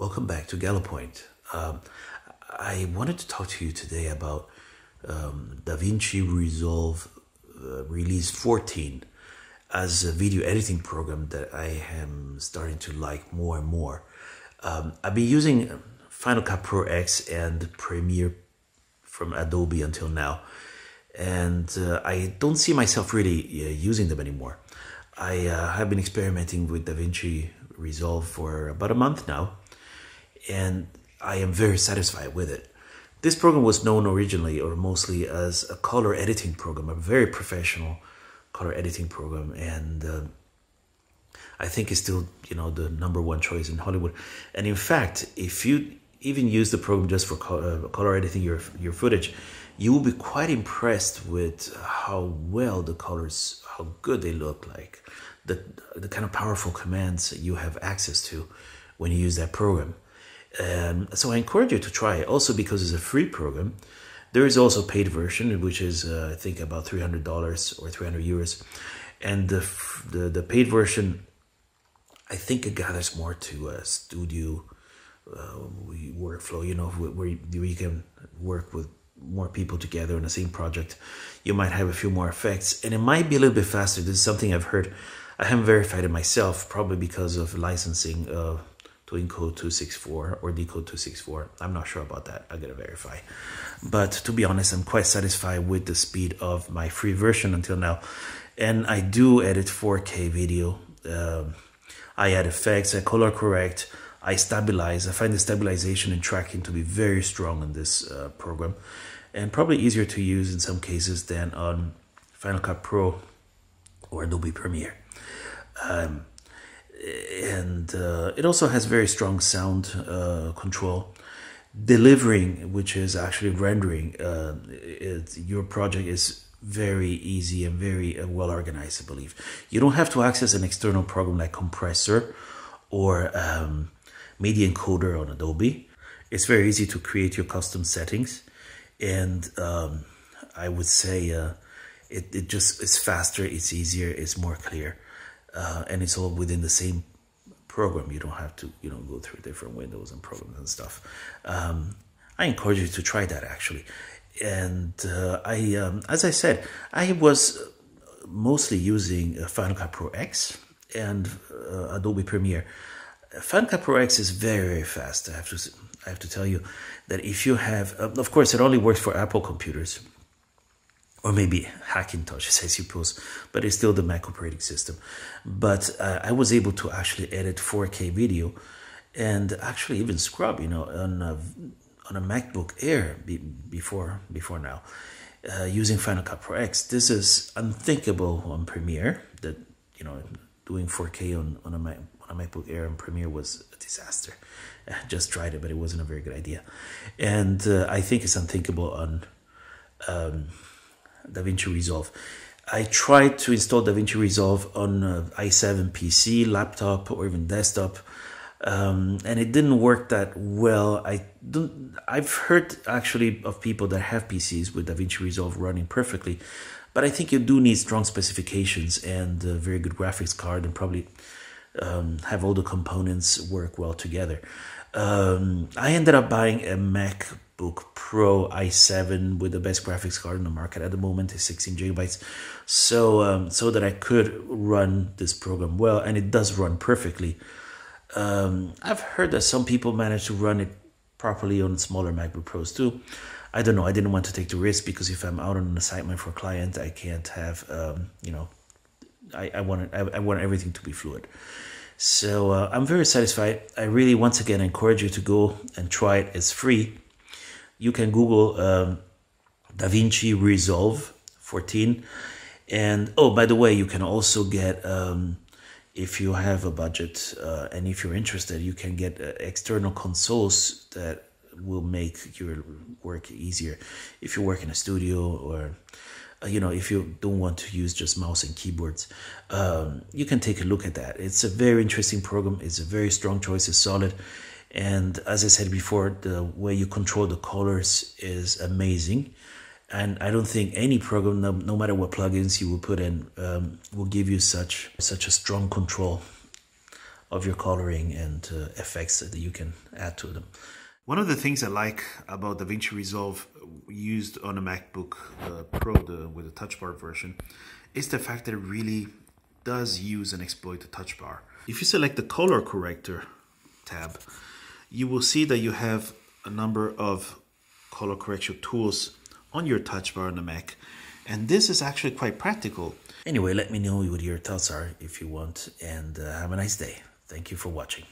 Welcome back to Gallopoint. Um, I wanted to talk to you today about um, DaVinci Resolve uh, Release 14 as a video editing program that I am starting to like more and more. Um, I've been using Final Cut Pro X and Premiere from Adobe until now, and uh, I don't see myself really uh, using them anymore. I uh, have been experimenting with DaVinci Resolve for about a month now, and I am very satisfied with it. This program was known originally or mostly as a color editing program, a very professional color editing program, and uh, I think it's still you know the number one choice in Hollywood. And in fact, if you even use the program just for color, uh, color editing your your footage, you will be quite impressed with how well the colors, how good they look like, the the kind of powerful commands you have access to when you use that program. Um, so I encourage you to try it. Also because it's a free program. There is also paid version, which is uh, I think about three hundred dollars or three hundred euros, and the, the the paid version, I think it gathers more to a studio uh, workflow. You know, where you can work with more people together on the same project. You might have a few more effects, and it might be a little bit faster. This is something I've heard. I haven't verified it myself, probably because of licensing. Uh, to encode 264 or decode 264. I'm not sure about that. I gotta verify. But to be honest, I'm quite satisfied with the speed of my free version until now. And I do edit 4K video. Um, I add effects, I color correct, I stabilize. I find the stabilization and tracking to be very strong in this uh, program and probably easier to use in some cases than on Final Cut Pro or Adobe Premiere. Um, and uh, it also has very strong sound uh, control. Delivering, which is actually rendering, uh, your project is very easy and very uh, well organized, I believe. You don't have to access an external program like Compressor or um, Media Encoder on Adobe. It's very easy to create your custom settings, and um, I would say uh, it, it just is faster, it's easier, it's more clear uh, and it's all within the same program. You don't have to, you know, go through different windows and programs and stuff. Um, I encourage you to try that actually. And uh, I, um, as I said, I was mostly using uh, Final Cut Pro X and uh, Adobe Premiere. Final Cut Pro X is very, very fast. I have to, I have to tell you that if you have, uh, of course, it only works for Apple computers or maybe Hackintosh, I suppose, but it's still the Mac operating system. But uh, I was able to actually edit 4K video and actually even scrub, you know, on a, on a MacBook Air be, before before now, uh, using Final Cut Pro X. This is unthinkable on Premiere. That you know, doing 4K on on a, Mac, on a MacBook Air on Premiere was a disaster. I just tried it, but it wasn't a very good idea, and uh, I think it's unthinkable on. Um, DaVinci Resolve. I tried to install DaVinci Resolve on i7 PC, laptop, or even desktop, um, and it didn't work that well. I don't. I've heard actually of people that have PCs with DaVinci Resolve running perfectly, but I think you do need strong specifications and a very good graphics card, and probably um, have all the components work well together. Um, I ended up buying a MacBook Pro i7 with the best graphics card in the market at the moment is 16 gigabytes, so um, so that I could run this program well, and it does run perfectly. Um, I've heard that some people manage to run it properly on smaller MacBook Pros too. I don't know. I didn't want to take the risk because if I'm out on an assignment for a client, I can't have um, you know. I, I want I, I want everything to be fluid. So uh, I'm very satisfied. I really, once again, encourage you to go and try it. It's free. You can Google um, DaVinci Resolve 14. And oh, by the way, you can also get, um, if you have a budget uh, and if you're interested, you can get uh, external consoles that will make your work easier. If you work in a studio or uh, you know, if you don't want to use just mouse and keyboards, um, you can take a look at that. It's a very interesting program. It's a very strong choice. It's solid. And as I said before, the way you control the colors is amazing. And I don't think any program, no, no matter what plugins you will put in, um, will give you such such a strong control of your coloring and uh, effects that you can add to them. One of the things I like about DaVinci Resolve used on a MacBook uh, Pro the, with the touch bar version is the fact that it really does use and exploit the touch bar. If you select the color corrector tab, you will see that you have a number of color correction tools on your touch bar on the Mac. And this is actually quite practical. Anyway, let me know what your thoughts are if you want, and uh, have a nice day. Thank you for watching.